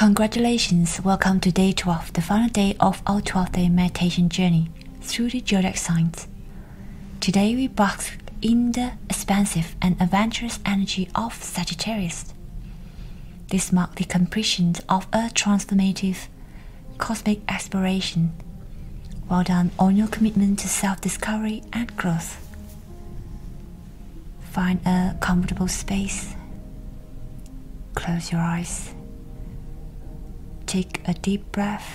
Congratulations, welcome to day 12, the final day of our 12 day meditation journey through the zodiac signs. Today we bask in the expansive and adventurous energy of Sagittarius. This marks the completion of a transformative cosmic exploration. Well done on your commitment to self discovery and growth. Find a comfortable space. Close your eyes. Take a deep breath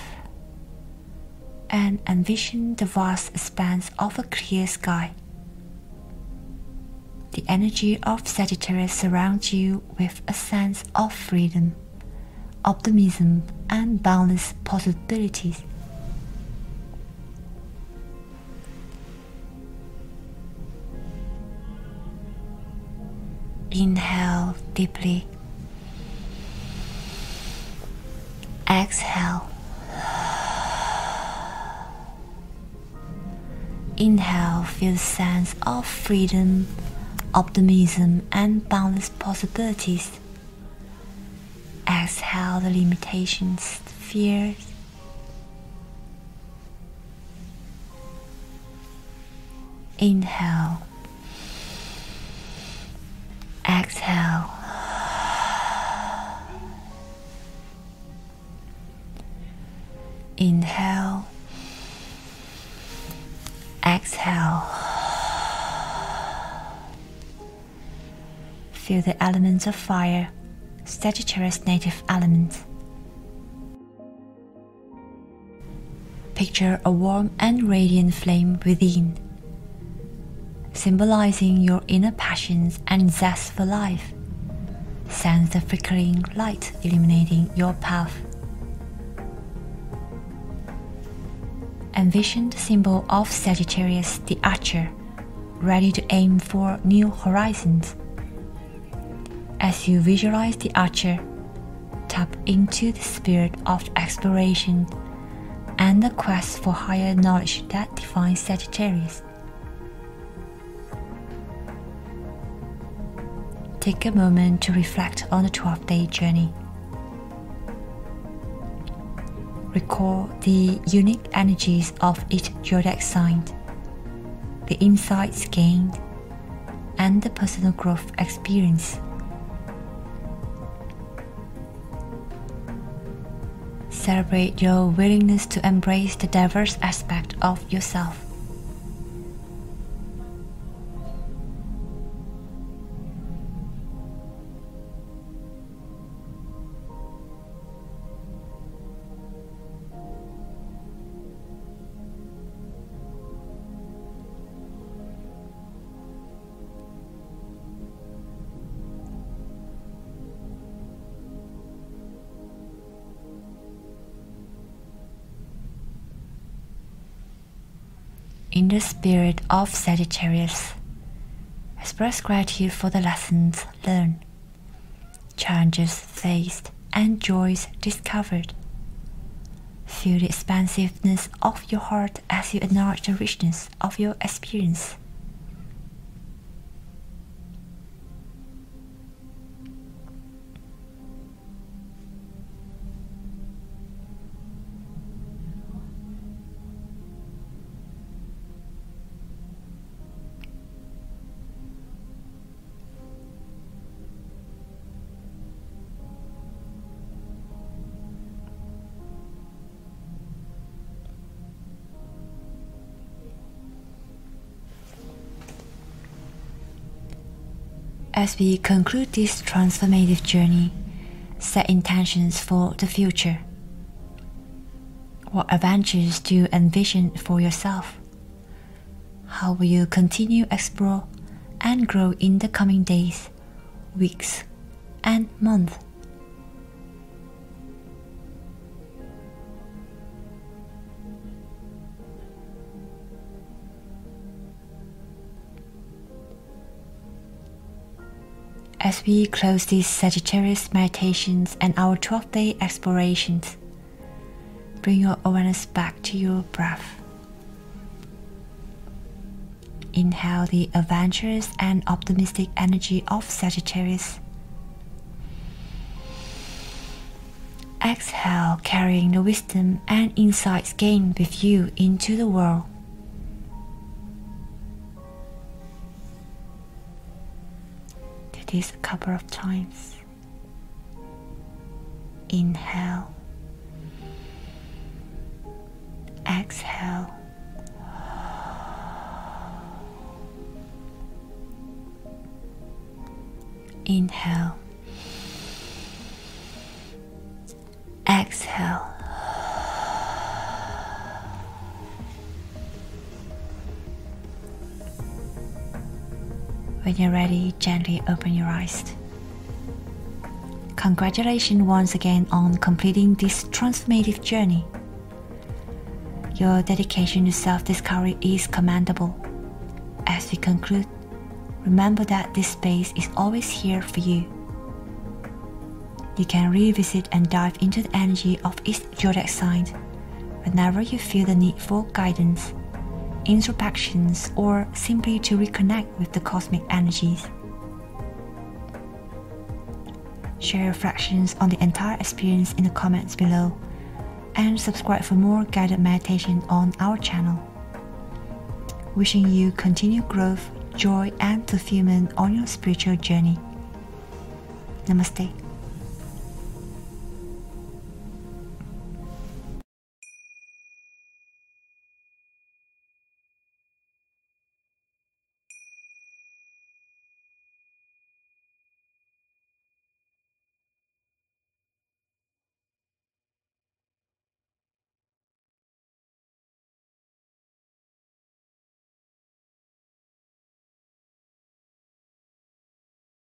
and envision the vast expanse of a clear sky. The energy of Sagittarius surrounds you with a sense of freedom, optimism, and boundless possibilities. Inhale deeply. Exhale. Inhale, feel the sense of freedom, optimism, and boundless possibilities. Exhale the limitations, fears. Inhale. Inhale. Exhale. Feel the elements of fire, Sagittarius native element. Picture a warm and radiant flame within, symbolizing your inner passions and zest for life. Sense the flickering light illuminating your path. Envision the symbol of Sagittarius the Archer, ready to aim for new horizons. As you visualize the Archer, tap into the spirit of exploration and the quest for higher knowledge that defines Sagittarius. Take a moment to reflect on the 12 day journey. Recall the unique energies of each zodiac sign, the insights gained, and the personal growth experience. Celebrate your willingness to embrace the diverse aspect of yourself. In the spirit of Sagittarius, express gratitude for the lessons learned, challenges faced, and joys discovered. Feel the expansiveness of your heart as you acknowledge the richness of your experience. As we conclude this transformative journey, set intentions for the future. What adventures do you envision for yourself? How will you continue explore and grow in the coming days, weeks, and months? As we close these Sagittarius meditations and our 12 day explorations, bring your awareness back to your breath. Inhale the adventurous and optimistic energy of Sagittarius. Exhale, carrying the wisdom and insights gained with you into the world. This a couple of times. Inhale. Exhale. Inhale. When you're ready, gently open your eyes. Congratulations once again on completing this transformative journey. Your dedication to self discovery is commendable. As we conclude, remember that this space is always here for you. You can revisit and dive into the energy of each zodiac sign whenever you feel the need for guidance, introspections, or simply to reconnect with the cosmic energies. Share reflections on the entire experience in the comments below and subscribe for more guided meditation on our channel. Wishing you continued growth, joy, and fulfillment on your spiritual journey. Namaste.